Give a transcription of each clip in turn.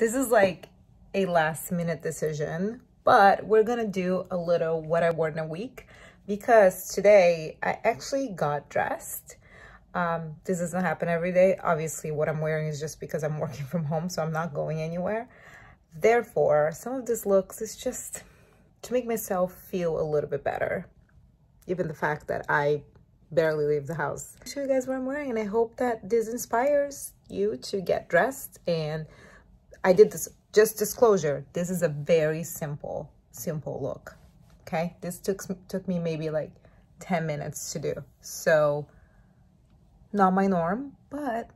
this is like a last minute decision, but we're gonna do a little what I wore in a week because today I actually got dressed. Um, this doesn't happen every day. Obviously, what I'm wearing is just because I'm working from home, so I'm not going anywhere. Therefore, some of this looks is just to make myself feel a little bit better, given the fact that I barely leave the house. I'll show you guys what I'm wearing, and I hope that this inspires you to get dressed. And I did this, just disclosure, this is a very simple, simple look, okay? This took, took me maybe like 10 minutes to do. So, not my norm, but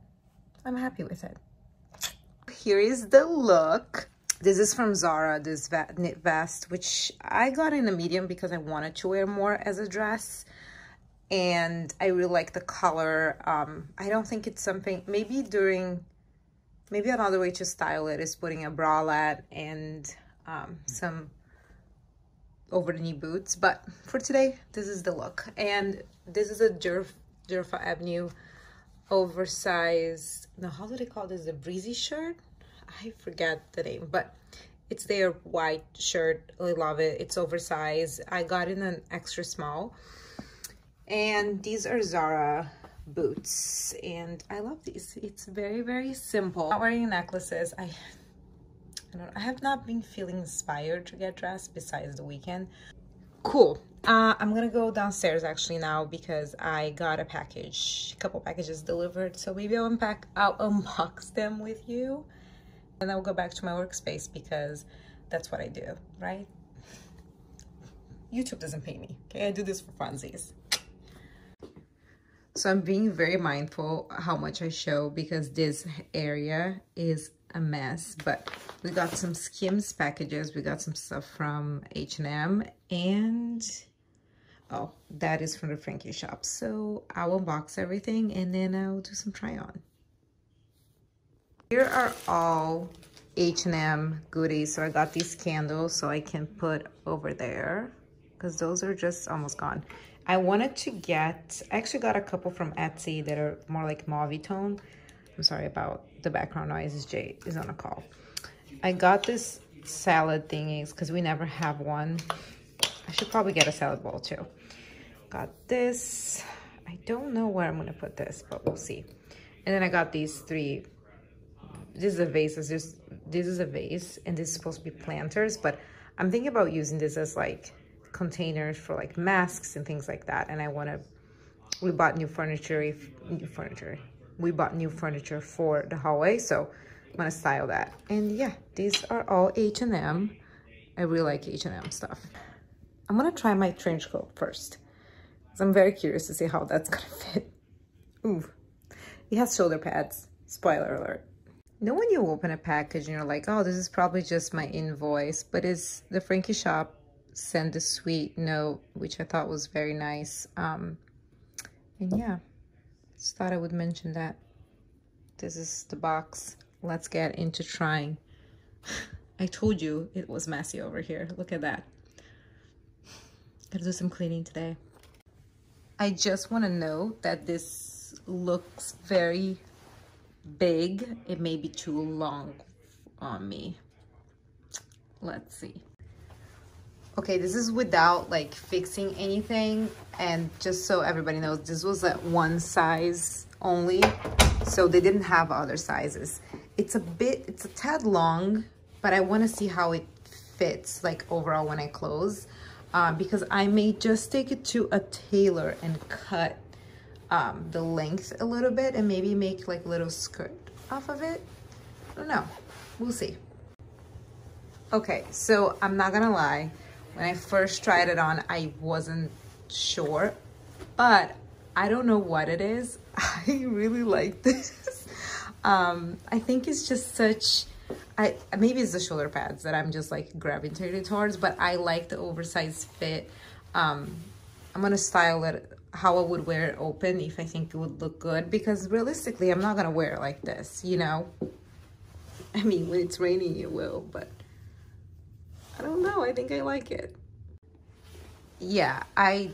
I'm happy with it. Here is the look. This is from Zara, this knit vest, which I got in a medium because I wanted to wear more as a dress. And I really like the color. Um, I don't think it's something, maybe during, maybe another way to style it is putting a bralette and um, some over the knee boots. But for today, this is the look. And this is a Djerf, Djerf Avenue oversized, now how do they call this? The breezy shirt? I forget the name, but it's their white shirt. I love it. It's oversized. I got in an extra small. And these are Zara boots. And I love these. It's very, very simple. Not wearing necklaces. I, I, don't, I have not been feeling inspired to get dressed besides the weekend. Cool. Uh, I'm gonna go downstairs actually now because I got a package, a couple packages delivered. So maybe I'll unpack, I'll unbox them with you and I'll go back to my workspace because that's what I do, right? YouTube doesn't pay me, okay? I do this for funsies. So I'm being very mindful how much I show because this area is a mess, but we got some Skims packages. We got some stuff from H&M and, oh, that is from the Frankie shop. So I'll unbox everything and then I'll do some try on. Here are all H&M goodies. So I got these candles so I can put over there because those are just almost gone. I wanted to get, I actually got a couple from Etsy that are more like mauve tone. I'm sorry about the background noise, is Jay is on a call. I got this salad thingies because we never have one. I should probably get a salad bowl too. Got this. I don't know where I'm going to put this, but we'll see. And then I got these three this is a vase, this is, this is a vase, and this is supposed to be planters, but I'm thinking about using this as like containers for like masks and things like that. And I want to, we bought new furniture, new furniture. We bought new furniture for the hallway, so I'm gonna style that. And yeah, these are all H&M. I really like H&M stuff. I'm gonna try my trench coat first. Because I'm very curious to see how that's gonna fit. Ooh, it has shoulder pads. Spoiler alert know when you open a package and you're like, oh, this is probably just my invoice, but it's the Frankie shop sent a sweet note, which I thought was very nice. Um, and yeah, just thought I would mention that. This is the box. Let's get into trying. I told you it was messy over here. Look at that. Gotta do some cleaning today. I just want to note that this looks very big. It may be too long on me. Let's see. Okay, this is without like fixing anything. And just so everybody knows, this was at one size only. So they didn't have other sizes. It's a bit, it's a tad long, but I want to see how it fits like overall when I close. Uh, because I may just take it to a tailor and cut um, the length a little bit and maybe make like a little skirt off of it. I don't know. We'll see. Okay, so I'm not gonna lie. When I first tried it on, I wasn't sure, but I don't know what it is. I really like this. Um, I think it's just such, I maybe it's the shoulder pads that I'm just like gravitating towards, but I like the oversized fit. Um, I'm gonna style it how I would wear it open if I think it would look good because realistically I'm not gonna wear it like this you know I mean when it's raining it will but I don't know I think I like it yeah I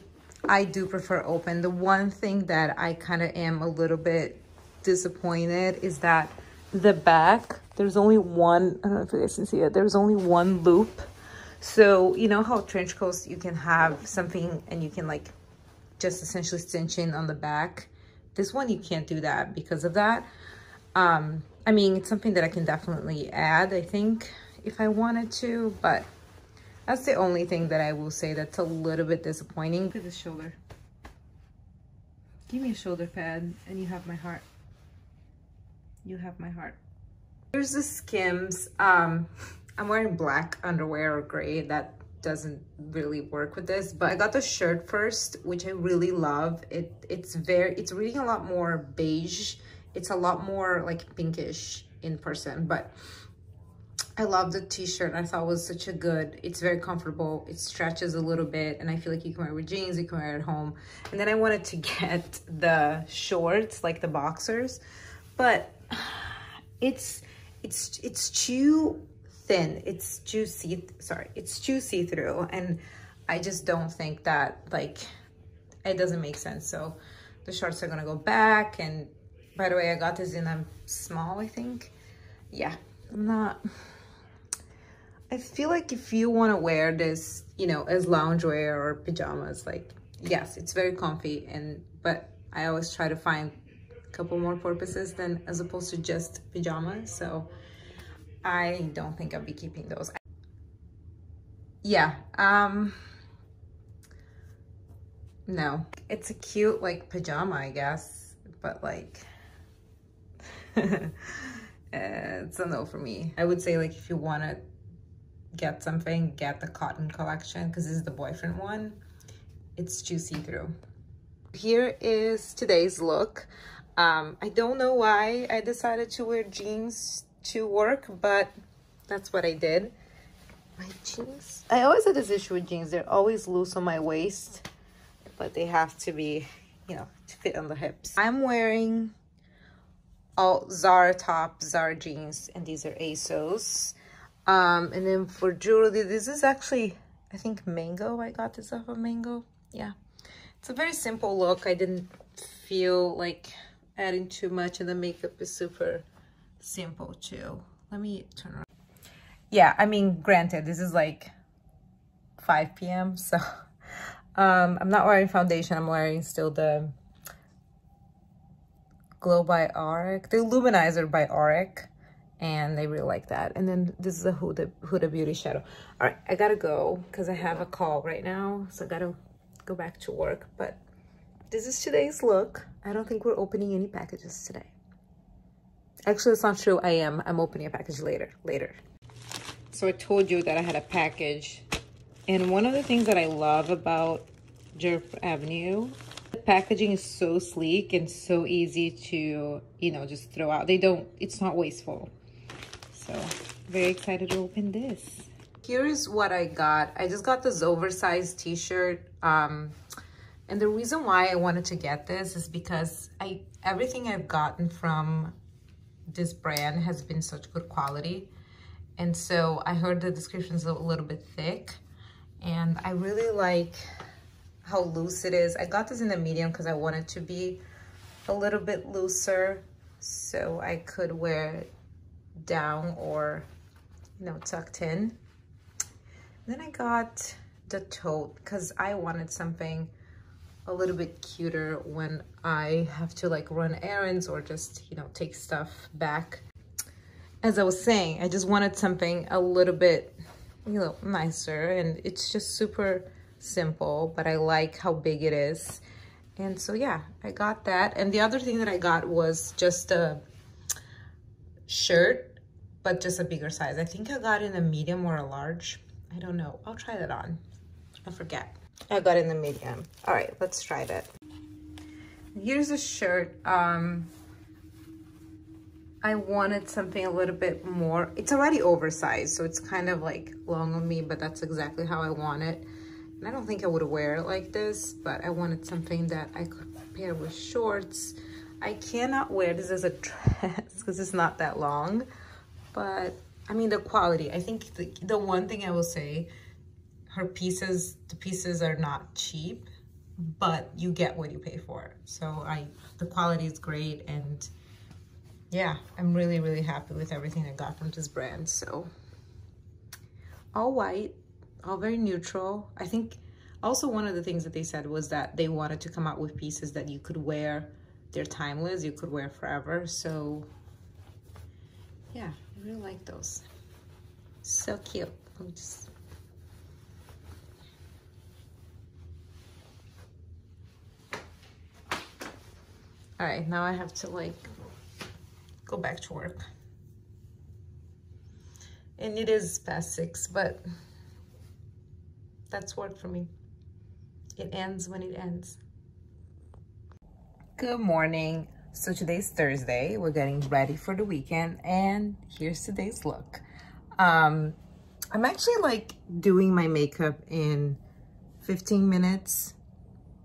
I do prefer open the one thing that I kind of am a little bit disappointed is that the back, there's only one, I don't know if you guys can see it, there's only one loop. So, you know how trench coats, you can have something and you can like just essentially cinch in on the back. This one, you can't do that because of that. Um, I mean, it's something that I can definitely add, I think, if I wanted to, but that's the only thing that I will say that's a little bit disappointing. Look at the shoulder. Give me a shoulder pad and you have my heart. You have my heart. Here's the Skims. Um, I'm wearing black underwear or gray. That doesn't really work with this, but I got the shirt first, which I really love. It It's very, it's reading a lot more beige. It's a lot more like pinkish in person, but I love the t-shirt. I thought was such a good, it's very comfortable. It stretches a little bit and I feel like you can wear with jeans, you can wear at home. And then I wanted to get the shorts, like the boxers, but it's, it's, it's too thin. It's too see, sorry, it's too see-through. And I just don't think that like, it doesn't make sense. So the shorts are gonna go back. And by the way, I got this in a small, I think. Yeah, I'm not, I feel like if you want to wear this, you know, as loungewear or pajamas, like, yes, it's very comfy. And, but I always try to find a couple more purposes than as opposed to just pajamas. So I don't think I'll be keeping those. Yeah. Um, no, it's a cute like pajama, I guess, but like, it's a no for me. I would say like if you want to get something, get the cotton collection because this is the boyfriend one. It's too see-through. Here is today's look. Um, I don't know why I decided to wear jeans to work, but that's what I did. My jeans. I always had this issue with jeans. They're always loose on my waist, but they have to be, you know, to fit on the hips. I'm wearing all Zara top, Zara jeans, and these are ASOS. Um, and then for jewelry, this is actually, I think Mango. I got this off of Mango. Yeah. It's a very simple look. I didn't feel like adding too much and the makeup is super simple too. Let me turn around. Yeah, I mean, granted, this is like 5 p.m. So um, I'm not wearing foundation. I'm wearing still the Glow by Auric, the Luminizer by Auric and they really like that. And then this is a Huda, Huda Beauty Shadow. All right, I gotta go because I have a call right now, so I gotta go back to work. But this is today's look. I don't think we're opening any packages today. Actually, it's not true. I am. I'm opening a package later. Later. So I told you that I had a package. And one of the things that I love about Djerf Avenue the packaging is so sleek and so easy to, you know, just throw out. They don't, it's not wasteful. So very excited to open this. Here's what I got. I just got this oversized t-shirt. Um, and the reason why I wanted to get this is because I everything I've gotten from this brand has been such good quality. And so I heard the description's a little bit thick. And I really like how loose it is. I got this in the medium because I wanted to be a little bit looser so I could wear it down or, you know, tucked in. Then I got the tote because I wanted something a little bit cuter when I have to like run errands or just, you know, take stuff back. As I was saying, I just wanted something a little bit, you know, nicer and it's just super simple, but I like how big it is. And so, yeah, I got that. And the other thing that I got was just a shirt, but just a bigger size. I think I got in a medium or a large. I don't know. I'll try that on. I forget. I got in the medium. All right, let's try that. Here's a shirt. Um, I wanted something a little bit more. It's already oversized, so it's kind of like long on me, but that's exactly how I want it. And I don't think I would wear it like this, but I wanted something that I could pair with shorts. I cannot wear this as a dress because it's not that long, but I mean, the quality, I think the, the one thing I will say, her pieces, the pieces are not cheap, but you get what you pay for. So I, the quality is great and yeah, I'm really, really happy with everything I got from this brand. So all white, all very neutral. I think also one of the things that they said was that they wanted to come out with pieces that you could wear. They're timeless, you could wear forever. So yeah, I really like those. So cute. Just all right now i have to like go back to work and it is past six but that's work for me it ends when it ends good morning so today's thursday. We're getting ready for the weekend and here's today's look. Um i'm actually like doing my makeup in 15 minutes.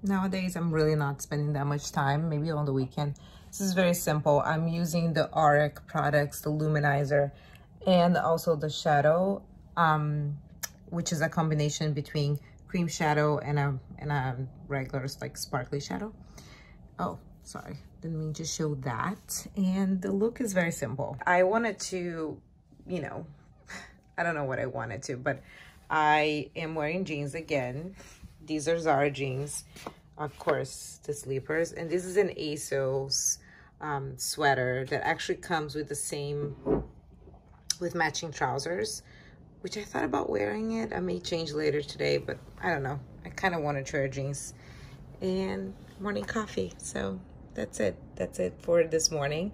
Nowadays i'm really not spending that much time maybe on the weekend. This is very simple. I'm using the auric products the luminizer and also the shadow um which is a combination between cream shadow and a and a regular like sparkly shadow. Oh sorry didn't mean to show that and the look is very simple i wanted to you know i don't know what i wanted to but i am wearing jeans again these are Zara jeans of course, the sleepers. And this is an ASOS um, sweater that actually comes with the same, with matching trousers, which I thought about wearing it. I may change later today, but I don't know. I kind of want to try jeans and morning coffee. So that's it. That's it for this morning.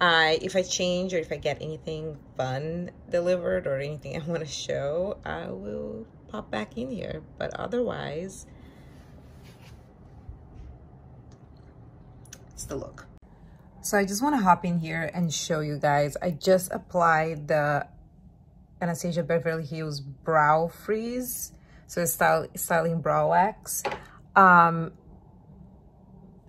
I, if I change or if I get anything fun delivered or anything I want to show, I will pop back in here. But otherwise, it's the look. So I just want to hop in here and show you guys. I just applied the Anastasia Beverly Hills Brow Freeze. So it's style, styling brow wax. Um,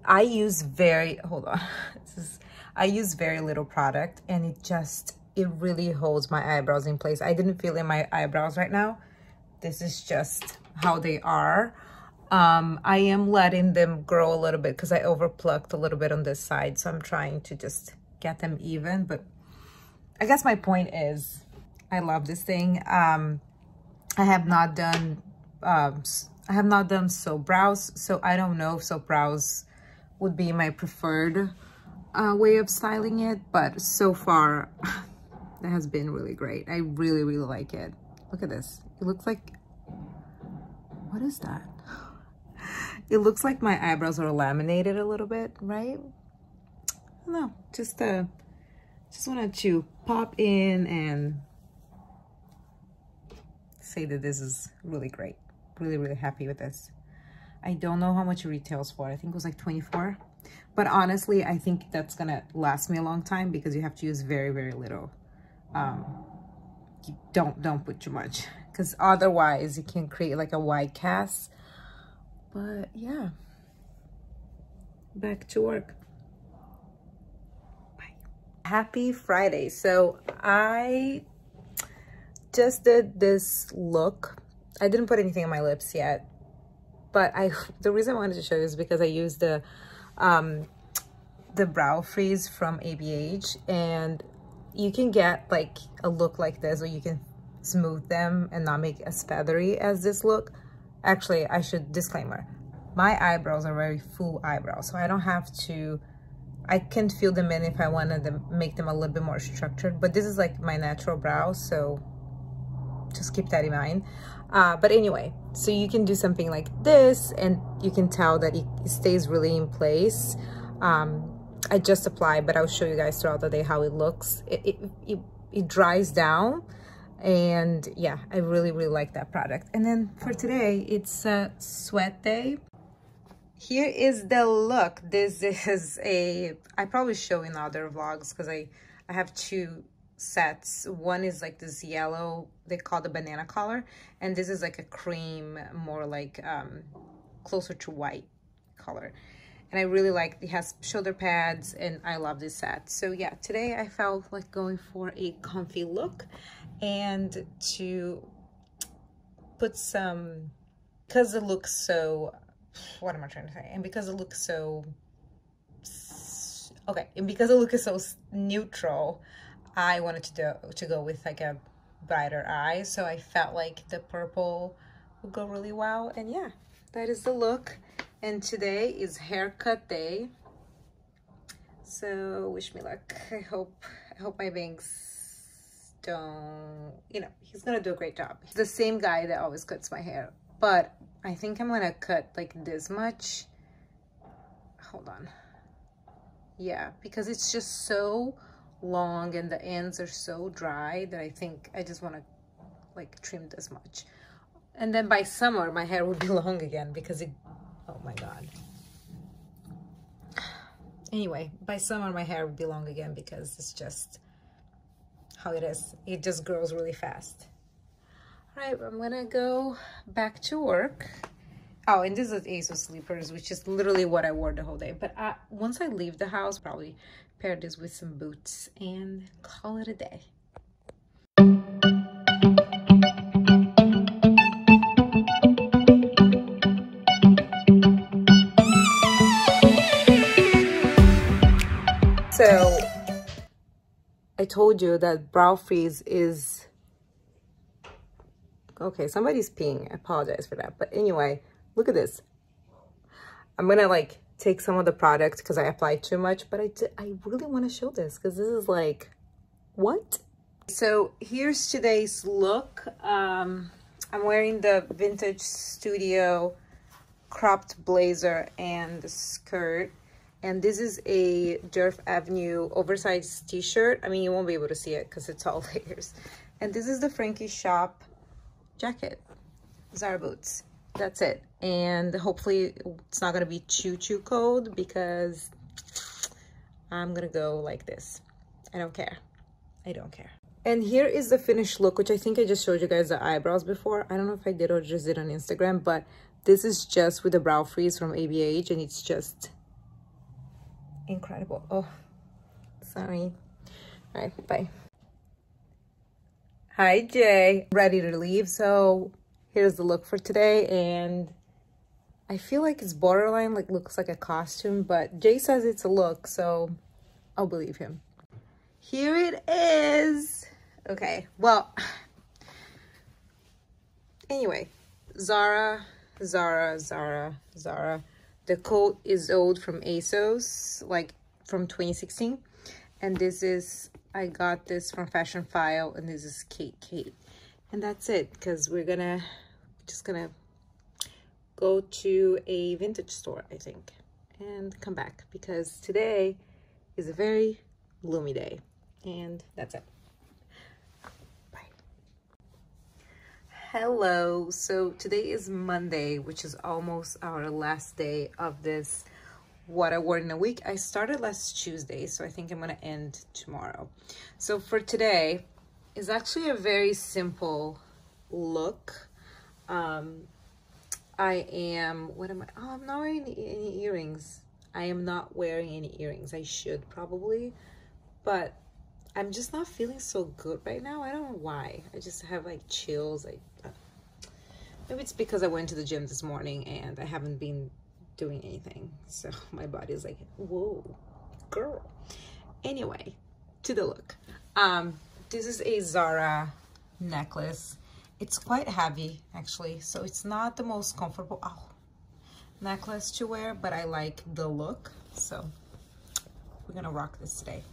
I use very, hold on. Is, I use very little product and it just, it really holds my eyebrows in place. I didn't feel in my eyebrows right now. This is just how they are. Um, I am letting them grow a little bit because I overplucked a little bit on this side. So I'm trying to just get them even. But I guess my point is I love this thing. Um, I have not done, um, I have not done soap brows. So I don't know if soap brows would be my preferred uh, way of styling it. But so far, that has been really great. I really, really like it. Look at this. It looks like, what is that? It looks like my eyebrows are laminated a little bit, right? No, just uh, just wanted to pop in and say that this is really great. Really, really happy with this. I don't know how much it retails for. I think it was like 24. But honestly, I think that's gonna last me a long time because you have to use very, very little. Um, don't don't put too much because otherwise you can create like a white cast but yeah, back to work. Bye. Happy Friday. So I just did this look. I didn't put anything on my lips yet, but I the reason I wanted to show you is because I used the um, the brow freeze from ABH and you can get like a look like this or you can smooth them and not make as feathery as this look. Actually I should disclaimer my eyebrows are very full eyebrows so I don't have to I can fill them in if I wanted to make them a little bit more structured but this is like my natural brow so just keep that in mind. Uh, but anyway so you can do something like this and you can tell that it stays really in place. Um, I just applied but I'll show you guys throughout the day how it looks. It, it, it, it dries down and yeah i really really like that product. And then for today it's a sweat day. Here is the look. This is a i probably show in other vlogs because i i have two sets. One is like this yellow they call the banana color and this is like a cream more like um closer to white color. And I really like it has shoulder pads and I love this set. So yeah today I felt like going for a comfy look and to put some because it looks so what am I trying to say? And because it looks so okay and because the look is so neutral i wanted to do to go with like a brighter eye so i felt like the purple would go really well and yeah that is the look. And today is haircut day. So wish me luck. I hope i hope my bangs don't you know he's gonna do a great job. He's the same guy that always cuts my hair but i think i'm gonna cut like this much. Hold on. Yeah because it's just so long and the ends are so dry that i think i just want to like trim this much. And then by summer my hair will be long again because it oh my god. Anyway by summer my hair will be long again because it's just how it is. It just grows really fast. All right i'm gonna go back to work. Oh and this is ASOS sleepers which is literally what i wore the whole day. But I, once i leave the house probably pair this with some boots and call it a day. So I told you that brow freeze is okay somebody's peeing. I apologize for that. But anyway look at this. I'm gonna like take some of the product because I applied too much but I, I really want to show this because this is like what so here's today's look um I'm wearing the vintage studio cropped blazer and the skirt and this is a Djerf Avenue oversized t-shirt. I mean, you won't be able to see it because it's all layers. And this is the Frankie Shop jacket, Zara boots. That's it. And hopefully it's not going to be choo choo cold because I'm going to go like this. I don't care. I don't care. And here is the finished look, which I think I just showed you guys the eyebrows before. I don't know if I did or just did on Instagram, but this is just with the brow freeze from ABH and it's just incredible. Oh, sorry. All right, bye. Hi, Jay. Ready to leave. So here's the look for today. And I feel like it's borderline, like looks like a costume, but Jay says it's a look, so I'll believe him. Here it is. Okay, well, anyway, Zara, Zara, Zara, Zara. The coat is old from ASOS, like from 2016. And this is, I got this from Fashionphile and this is Khaite Khaite. And that's it, because we're gonna, just gonna go to a vintage store, I think, and come back, because today is a very gloomy day. And that's it. Bye hello so today is monday which is almost our last day of this what i wore in a week i started last tuesday so i think i'm gonna end tomorrow so for today is actually a very simple look um i am what am i oh i'm not wearing any earrings i am not wearing any earrings i should probably but I'm just not feeling so good right now. I don't know why. I just have like chills. I Maybe it's because I went to the gym this morning and I haven't been doing anything. So my body is like, whoa, girl. Anyway, to the look. Um, this is a Zara necklace. It's quite heavy, actually. So it's not the most comfortable oh, necklace to wear, but I like the look. So we're gonna rock this today.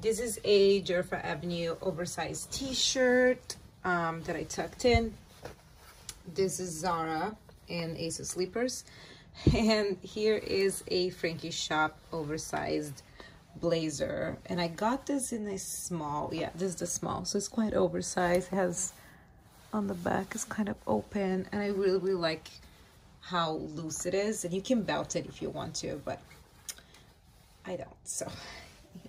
This is a Djerf Avenue oversized t-shirt um, that I tucked in. This is Zara and ASOS Sleepers. And here is a Frankie Shop oversized blazer. And I got this in a small. Yeah, this is the small. So it's quite oversized. It has on the back is kind of open. And I really, really like how loose it is. And you can belt it if you want to, but I don't. So,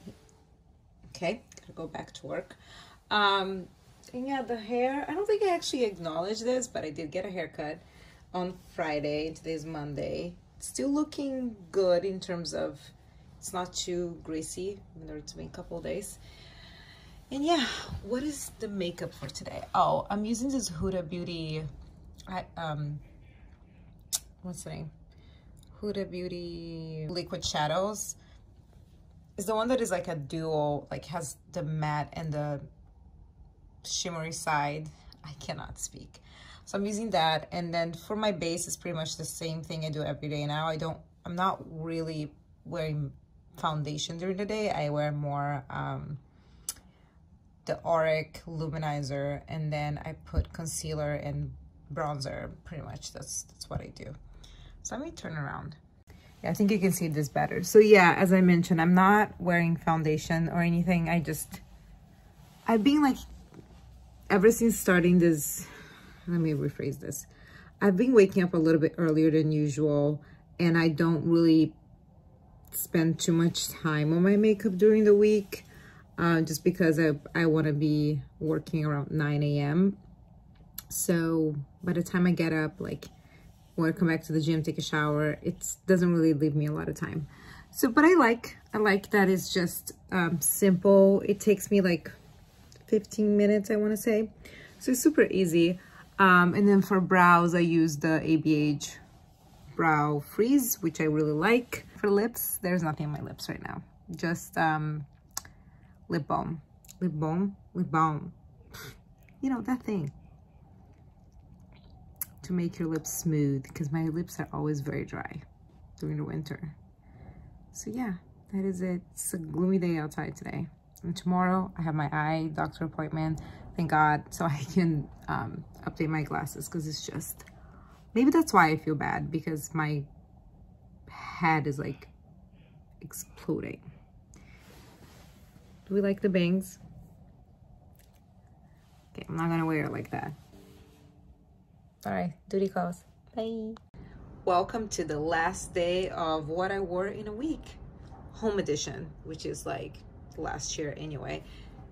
okay, gotta go back to work. Um, and yeah, the hair, I don't think I actually acknowledged this, but I did get a haircut on Friday. Today's Monday. Still looking good in terms of it's not too greasy, even though it's been a couple days. And yeah, what is the makeup for today? Oh, I'm using this Huda Beauty, I, um, what's the name? Huda Beauty Liquid Shadows. it's the one that is like a dual, like has the matte and the shimmery side. I cannot speak. So I'm using that. And then for my base, it's pretty much the same thing I do every day now. I don't, I'm not really wearing foundation during the day. I wear more um, the Auric Luminizer and then I put concealer and bronzer pretty much. That's, that's what I do. So let me turn around. Yeah, I think you can see this better. So yeah, as I mentioned, I'm not wearing foundation or anything. I just, I've been like, ever since starting this, let me rephrase this. I've been waking up a little bit earlier than usual and I don't really spend too much time on my makeup during the week uh, just because I, I want to be working around 9 a.m. So by the time I get up, like when I come back to the gym, take a shower, it doesn't really leave me a lot of time. So, but I like, I like that it's just um, simple. It takes me like 15 minutes, I want to say. So it's super easy. Um, and then for brows, I use the ABH Brow Freeze, which I really like. For lips, there's nothing on my lips right now. Just um, lip balm. Lip balm? Lip balm. You know, that thing. To make your lips smooth, because my lips are always very dry during the winter. So yeah, that is it. It's a gloomy day outside today. And tomorrow, I have my eye doctor appointment. Thank God. So I can um, update my glasses, because it's just... Maybe that's why I feel bad, because my head is like exploding. Do we like the bangs? Okay, I'm not gonna wear it like that. All right, duty calls. Bye. Welcome to the last day of what I wore in a week. Home edition, which is like last year anyway.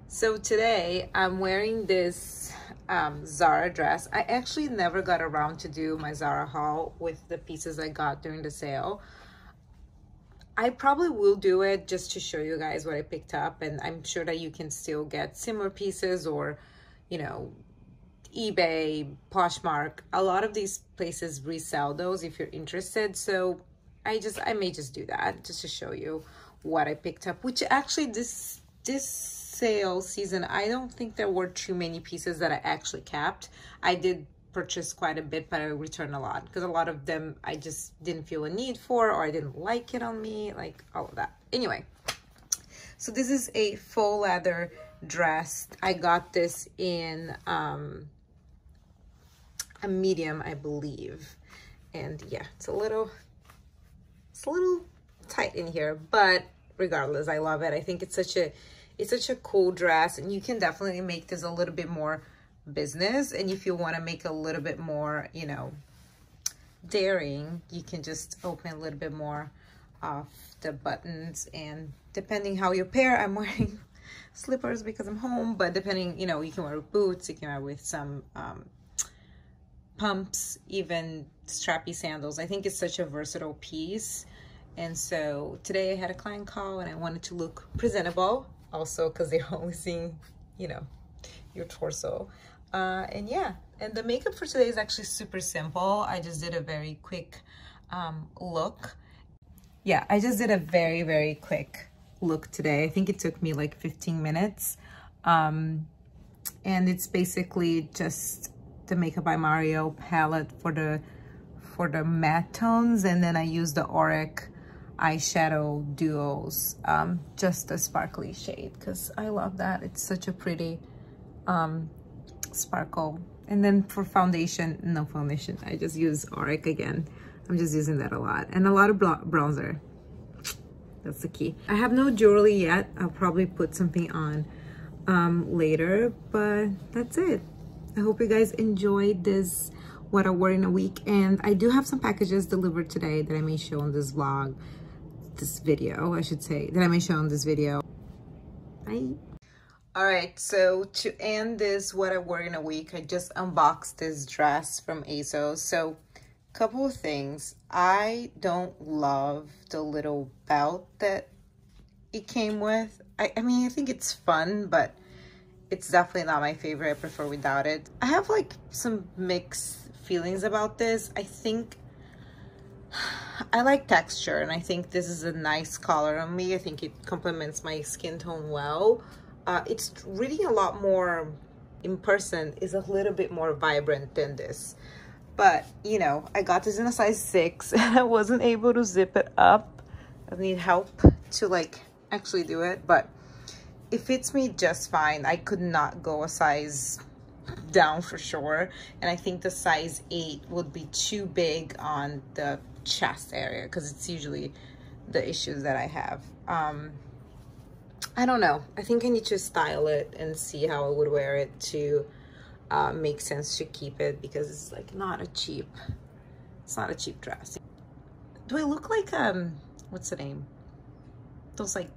So today I'm wearing this um, Zara dress. I actually never got around to do my Zara haul with the pieces I got during the sale. I probably will do it just to show you guys what I picked up and I'm sure that you can still get similar pieces or, you know, eBay, Poshmark. A lot of these places resell those if you're interested. So I just, I may just do that just to show you what I picked up, which actually this, this sale season, I don't think there were too many pieces that I actually kept. I did purchase quite a bit, but I returned a lot because a lot of them I just didn't feel a need for or I didn't like it on me, like all of that. Anyway, so this is a faux leather dress. I got this in um, a medium, I believe. And yeah, it's a little, it's a little tight in here, but regardless, I love it. I think it's such a, it's such a cool dress and you can definitely make this a little bit more business. And if you want to make a little bit more, you know, daring, you can just open a little bit more of the buttons. And depending how you pair, I'm wearing slippers because I'm home. But depending, you know, you can wear boots, you can wear with some um, pumps, even strappy sandals. I think it's such a versatile piece. And so today I had a client call and I wanted to look presentable also because they're only seeing, you know, your torso. Uh, and yeah, and the makeup for today is actually super simple. I just did a very quick um, look. Yeah, I just did a very, very quick look today. I think it took me like 15 minutes. Um, and it's basically just the Makeup by Mario palette for the for the matte tones. And then I use the Auric eyeshadow duos, um, just a sparkly shade because I love that. It's such a pretty um, sparkle. And then for foundation, no foundation. I just use Auric again. I'm just using that a lot. And a lot of bronzer. That's the key. I have no jewelry yet. I'll probably put something on um, later, but that's it. I hope you guys enjoyed this, what I wore in a week. And I do have some packages delivered today that I may show in this vlog, this video, I should say, that I may show in this video. Bye. All right, so to end this what I wore in a week, I just unboxed this dress from ASOS. So couple of things. I don't love the little belt that it came with. I, I mean, I think it's fun, but it's definitely not my favorite. I prefer without it. I have like some mixed feelings about this. I think I like texture and I think this is a nice color on me. I think it complements my skin tone well. Uh, it's really a lot more in person is a little bit more vibrant than this. But, you know, I got this in a size 6 and I wasn't able to zip it up. I need help to like actually do it, but it fits me just fine. I could not go a size down for sure. And I think the size 8 would be too big on the chest area because it's usually the issues that I have. Um, I don't know. I think I need to style it and see how I would wear it to uh, make sense to keep it because it's like not a cheap, it's not a cheap dress. Do I look like, um, what's the name? Those like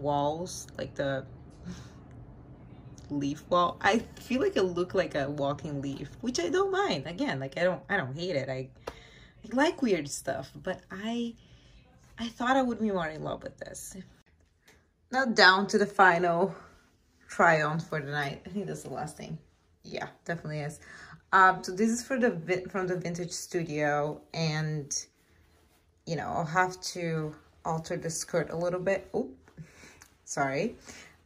walls, like the leaf wall. I feel like it looked like a walking leaf, which I don't mind. Again, like I don't, I don't hate it. I, I like weird stuff, but I, I thought I would be more in love with this. Now down to the final try on for the night. I think that's the last thing. Yeah, definitely is. Um, so this is for the from the Vintage Studio, and you know I'll have to alter the skirt a little bit. Oh, sorry,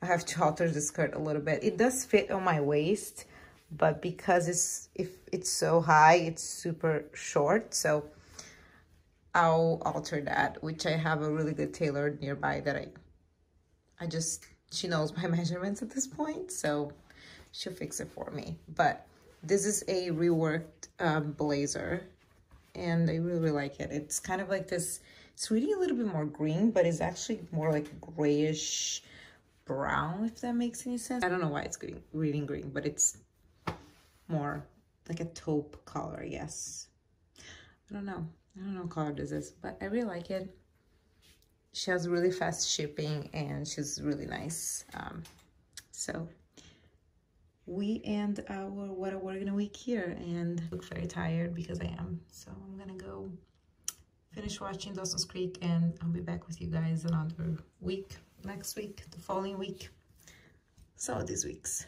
I have to alter the skirt a little bit. It does fit on my waist, but because it's if it's so high, it's super short. So I'll alter that, which I have a really good tailor nearby that I I just, she knows my measurements at this point, so she'll fix it for me. But this is a reworked um, blazer, and I really, really like it. It's kind of like this, it's reading a little bit more green, but it's actually more like grayish brown, if that makes any sense. I don't know why it's green, reading green, but it's more like a taupe color, guess. I don't know. I don't know what color this is, but I really like it. She has really fast shipping and she's really nice. Um, so we end our what a working week here and look very tired because I am. So I'm gonna go finish watching Dawson's Creek and I'll be back with you guys another week next week the following week. Of these weeks